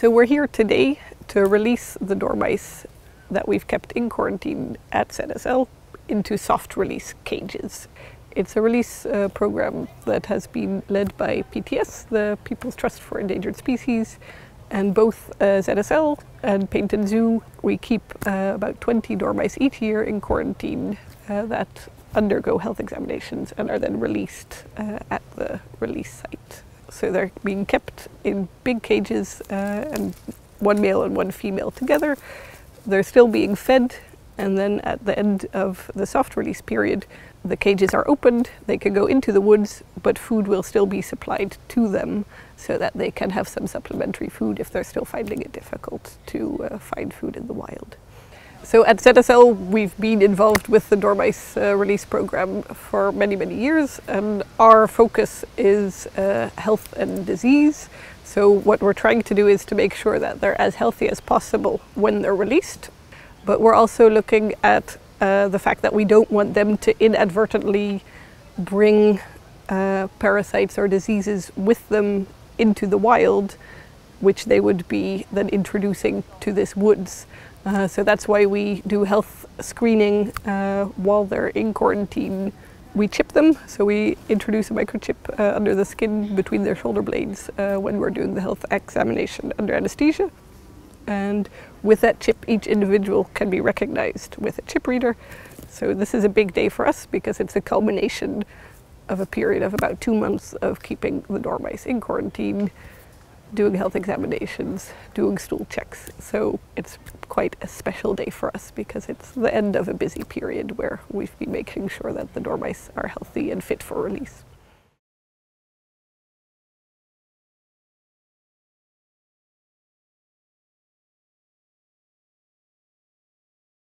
So we're here today to release the dormice that we've kept in quarantine at ZSL into soft release cages. It's a release uh, program that has been led by PTES, the People's Trust for Endangered Species, and both uh, ZSL and Paignton Zoo, we keep uh, about 20 dormice each year in quarantine uh, that undergo health examinations and are then released uh, at the release site. So they're being kept in big cages uh, and one male and one female together. They're still being fed and then at the end of the soft release period, the cages are opened, they can go into the woods, but food will still be supplied to them so that they can have some supplementary food if they're still finding it difficult to uh, find food in the wild. So at ZSL, we've been involved with the Dormice uh, release program for many, many years, and our focus is uh, health and disease. So what we're trying to do is to make sure that they're as healthy as possible when they're released, but we're also looking at uh, the fact that we don't want them to inadvertently bring uh, parasites or diseases with them into the wild, which they would be then introducing to this woods. Uh, so that's why we do health screening uh, while they're in quarantine. We chip them, so we introduce a microchip uh, under the skin between their shoulder blades uh, when we're doing the health examination under anesthesia. And with that chip, each individual can be recognized with a chip reader. So this is a big day for us because it's a culmination of a period of about two months of keeping the dormice in quarantine, doing health examinations, doing stool checks. So it's quite a special day for us because it's the end of a busy period where we've been making sure that the dormice are healthy and fit for release.